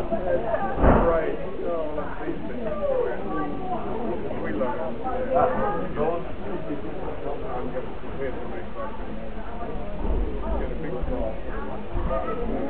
Right. Oh. We love. I'm going to make that. Get a big call.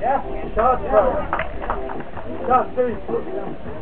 Yeah, shots, bro. Shots, dude.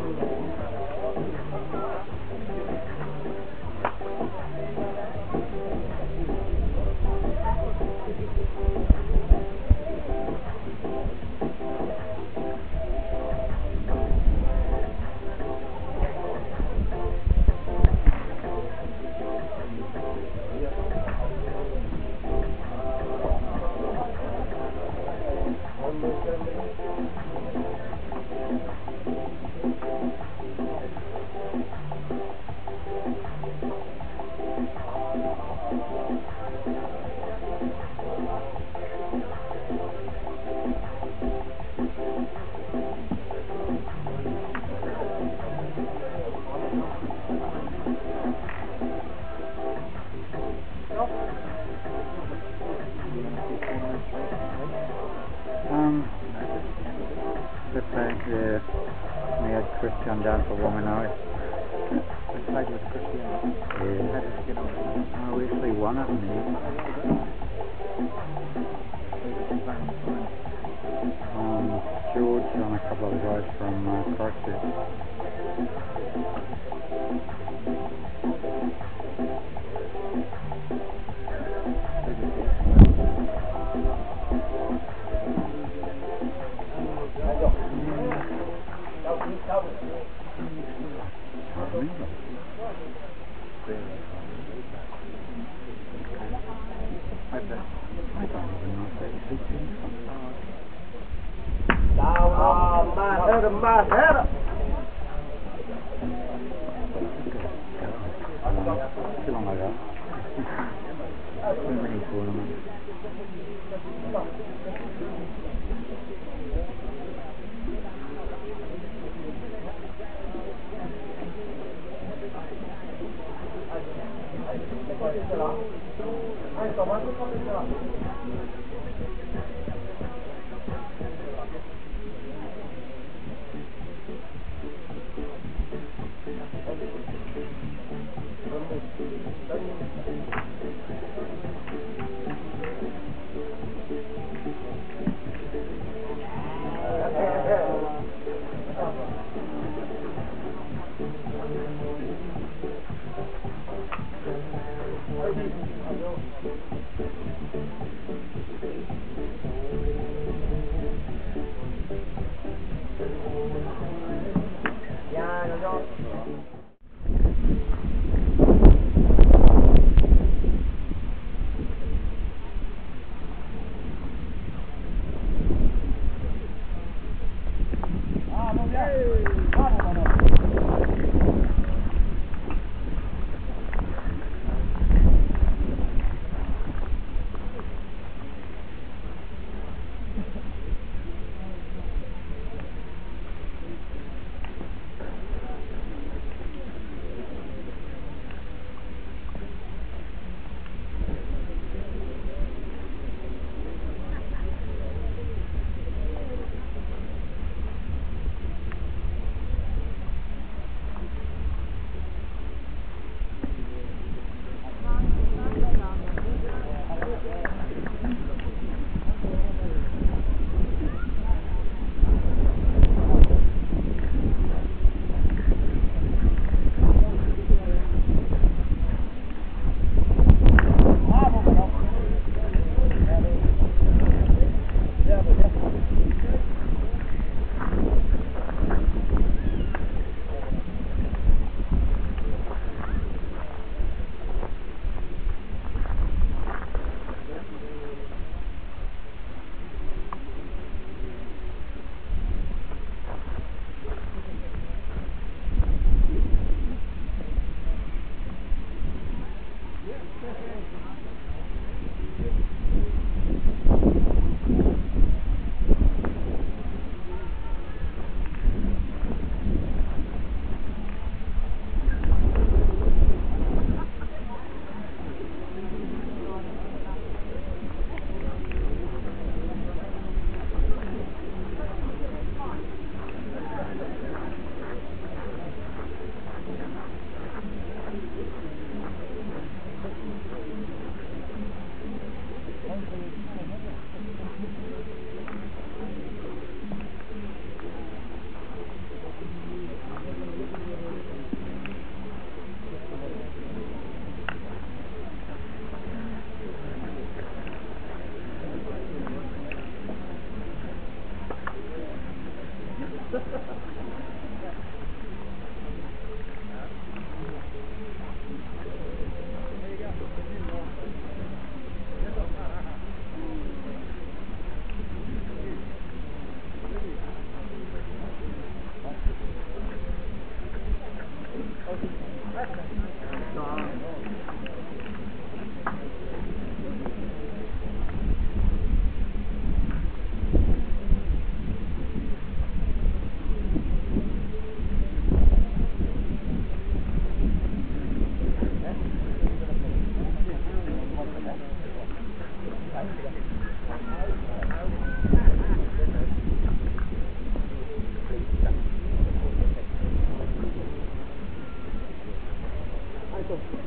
Head, my head. Bravo,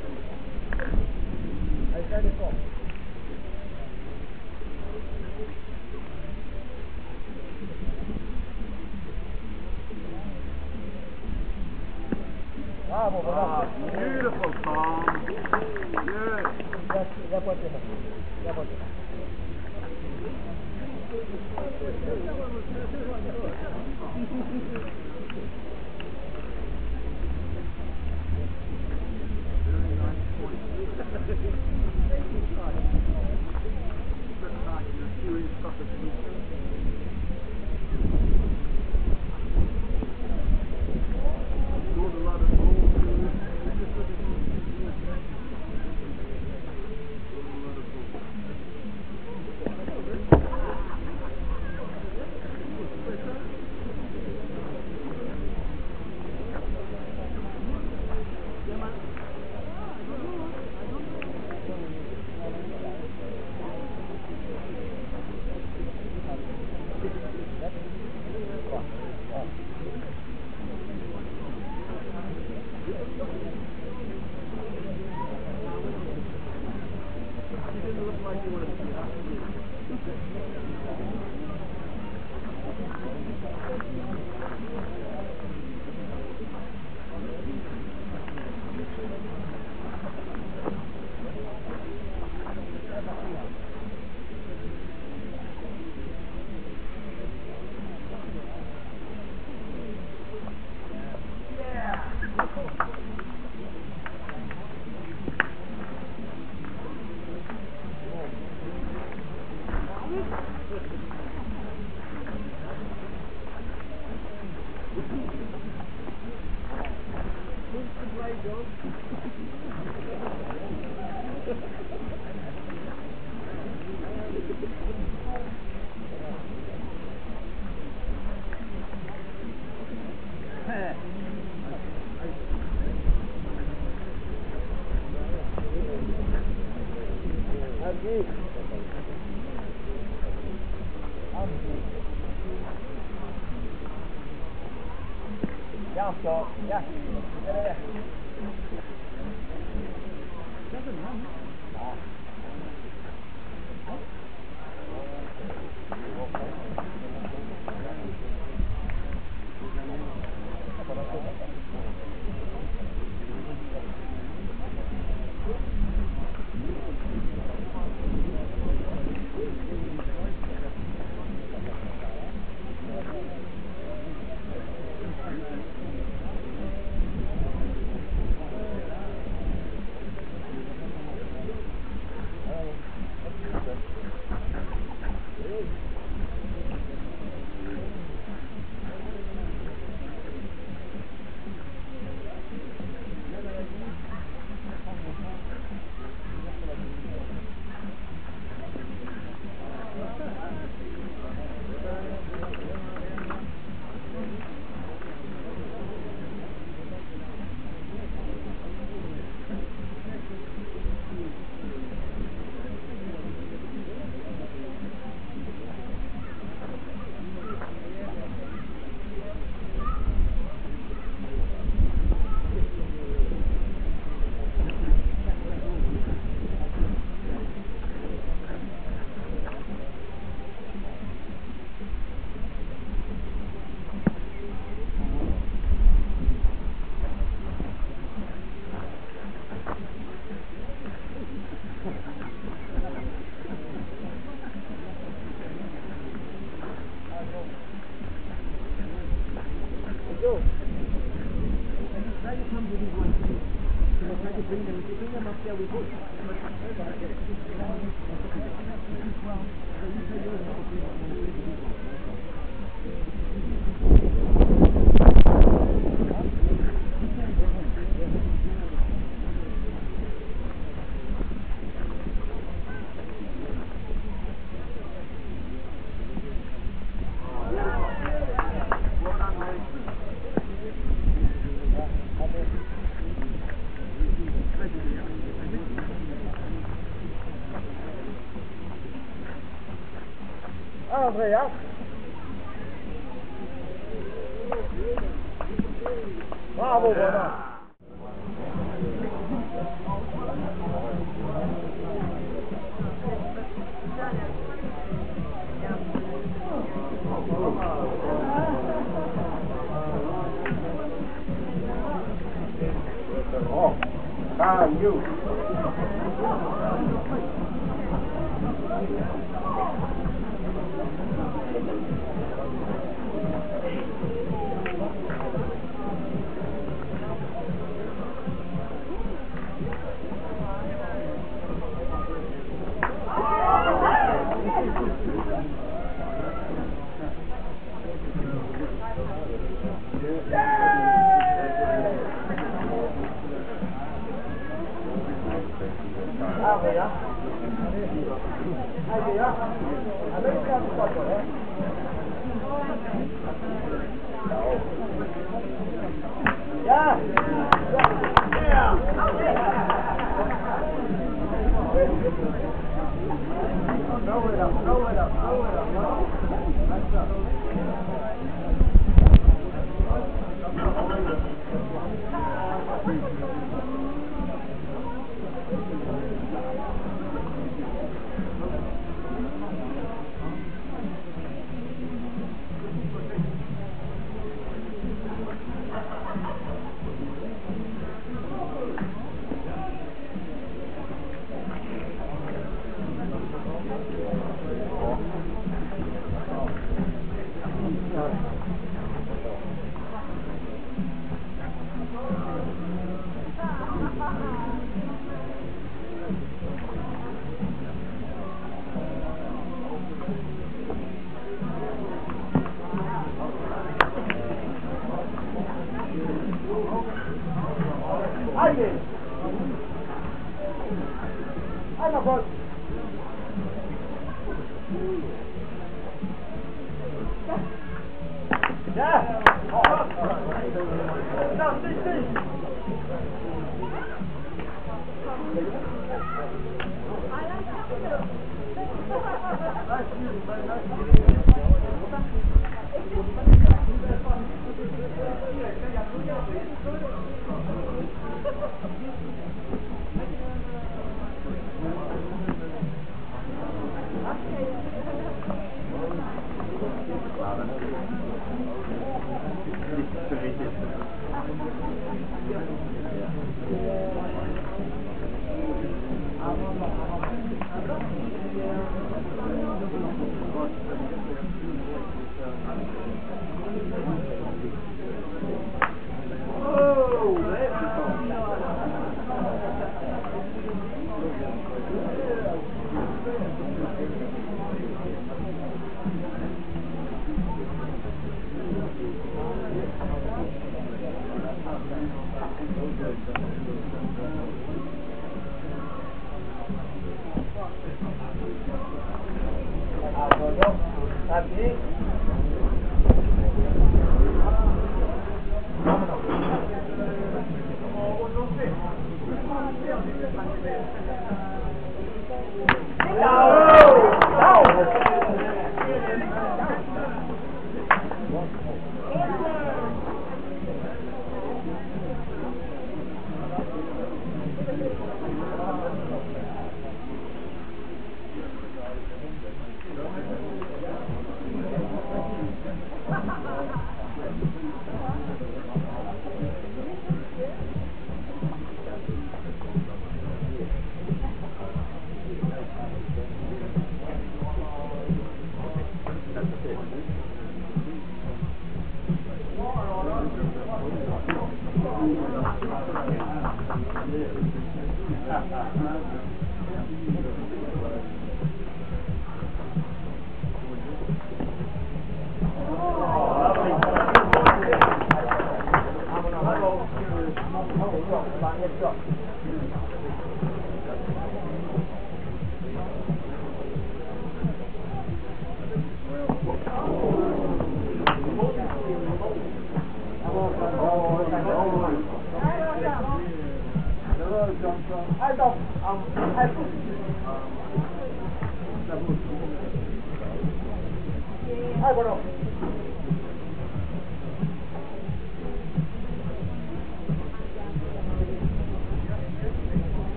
Ja, så. Thank you.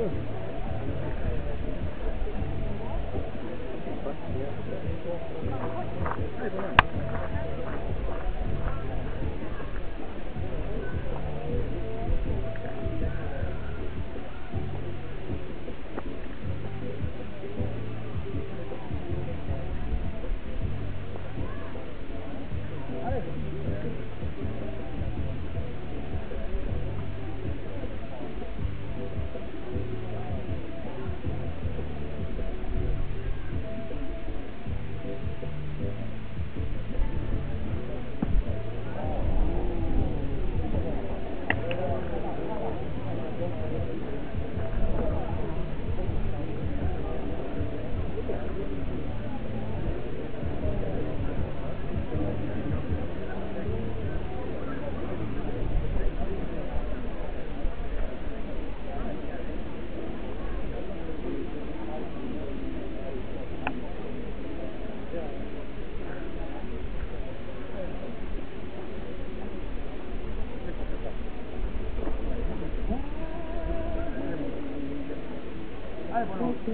Thank you.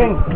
Virgen.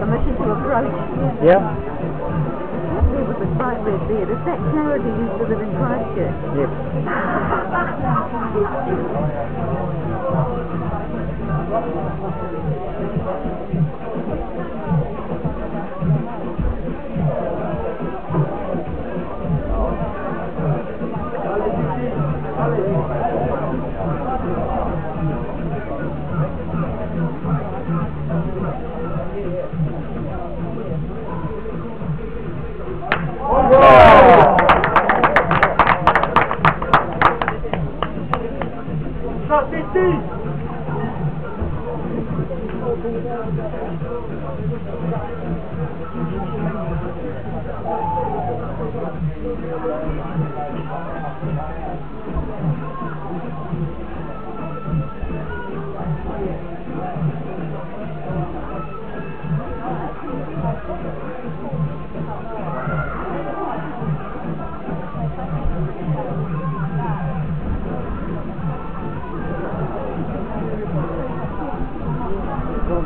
Permission to approach. Yeah. He was red that Clarity used to live in Christchurch? Yes.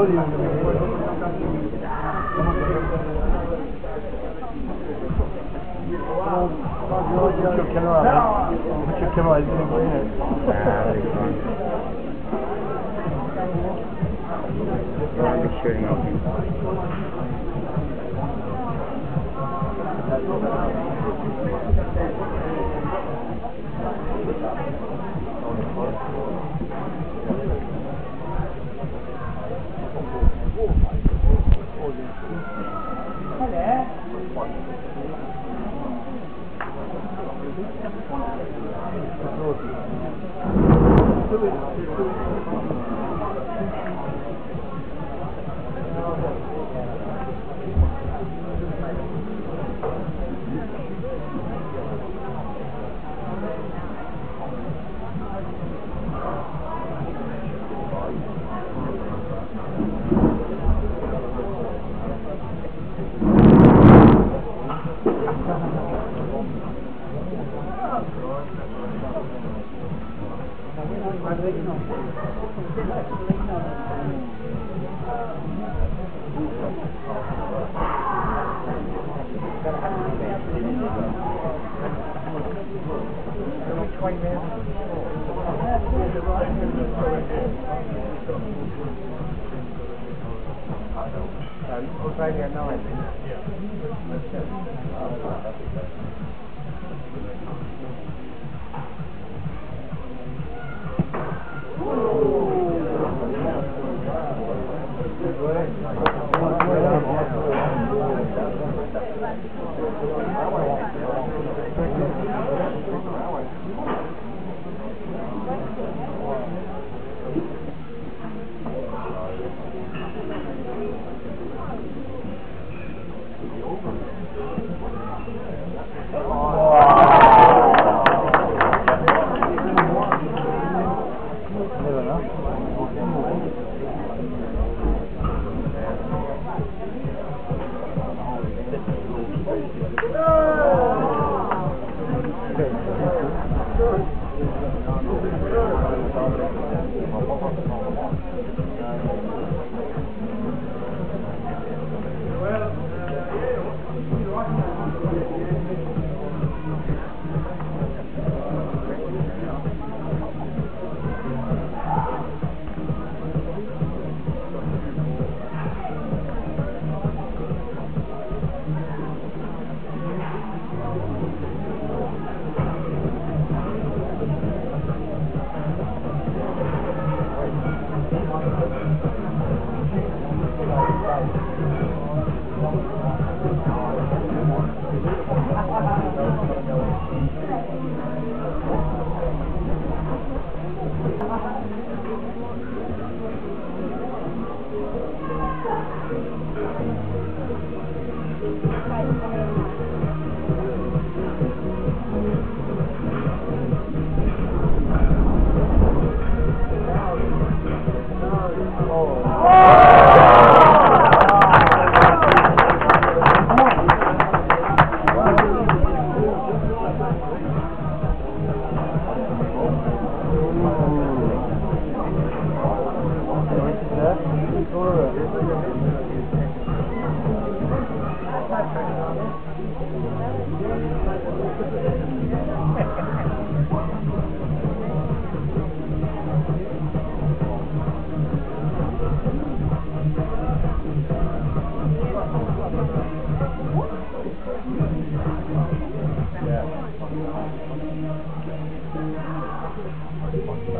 Put your camera on. Ah, that'll be We. Yeah.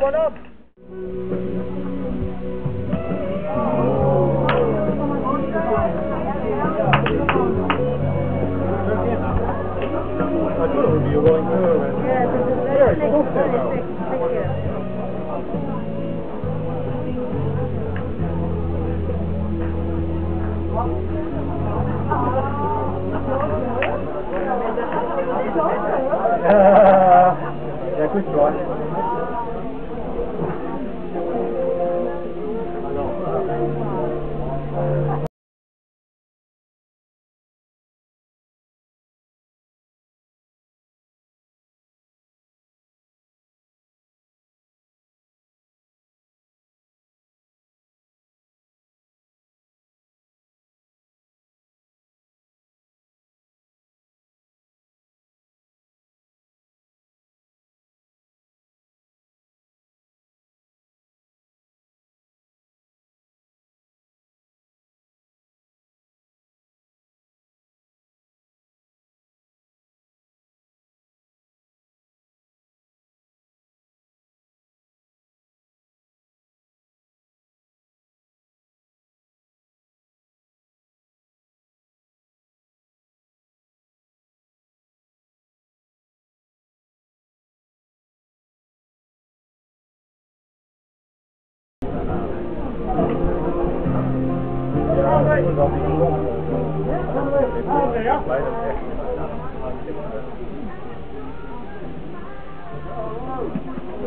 Bravo, bonhomme.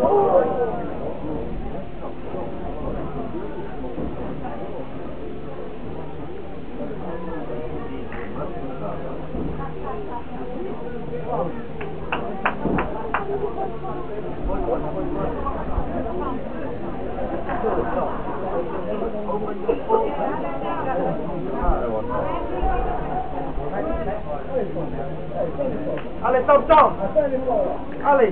Oh, down, down. Ali.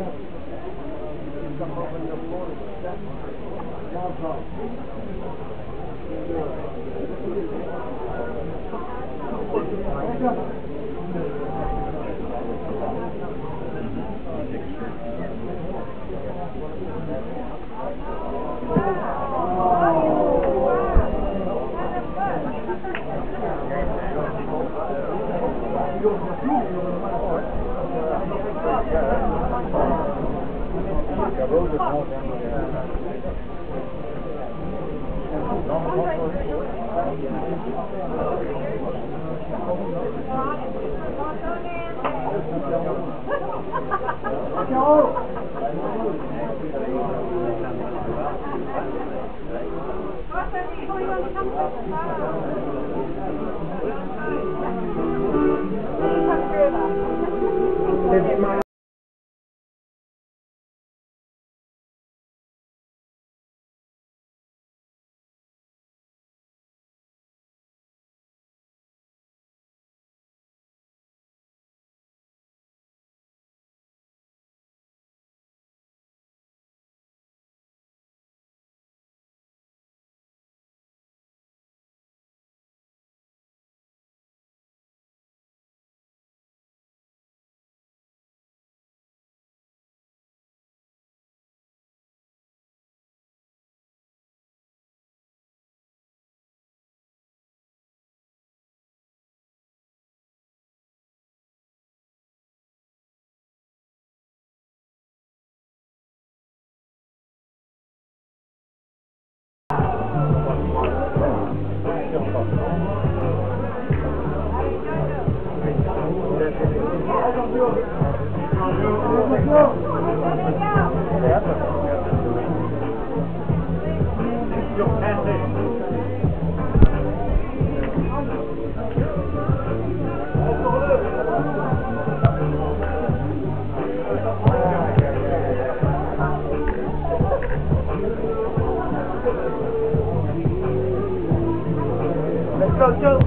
producción